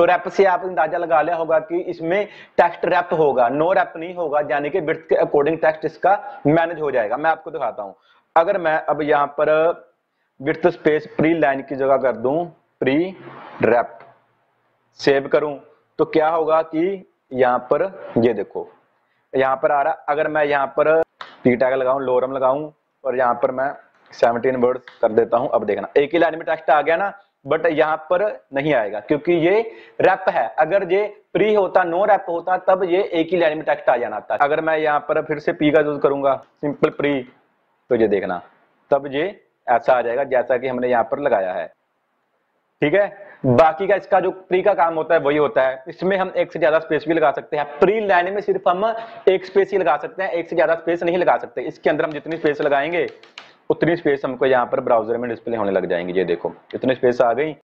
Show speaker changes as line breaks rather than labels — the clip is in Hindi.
तो रैप से आप अंदाज़ा लगा लिया होगा कि इसमें टेक्स्ट रैप होगा नो रैप नहीं होगा, यानी कि बिट्स के अकॉर्डिंग टेक्स्ट इसका मैनेज हो जाएगा। मैं आपको दिखाता हूँ। अगर मैं अब यहाँ पर विथ स्पेस प्री लाइन की जगह कर दूँ प्री रैप सेव करूँ तो क्या होगा कि यहाँ पर, ये देखो, यहाँ पर आ रहा, अगर मैं यहाँ पर पी टैग लगाऊँ लोरम लगाऊँ, और यहाँ पर मैं 17 वर्ड कर देता हूँ, अब देखना, एक ही लाइन में टेक्स्ट आ गया ना बट यहाँ पर नहीं आएगा, क्योंकि ये रैप है। अगर ये प्री होता नो रैप होता, तब ये एक ही लाइन में टेक्स्ट आ जाना था अगर मैं यहाँ पर फिर से पी का यूज़ करूँगा सिंपल प्री तो ये देखना, तब ये ऐसा आ जाएगा जैसा कि हमने यहाँ पर लगाया है। ठीक है? बाकी का इसका जो प्री का काम होता है, वही होता है। इसमें हम एक से ज़्यादा स्पेस भी लगा सकते हैं। प्री लाइन में सिर्फ़ हम एक स्पेस ही लगा सकते हैं, एक से ज़्यादा स्पेस नहीं लगा सकते। इसके अंदर हम जितनी स्पेस लगाएँगे उतनी स्पेस हमको यहाँ पर ब्राउज़र में डिस्प्ले होने लग जाएँगे। ये देखो, इतनी स्पेस आ गई।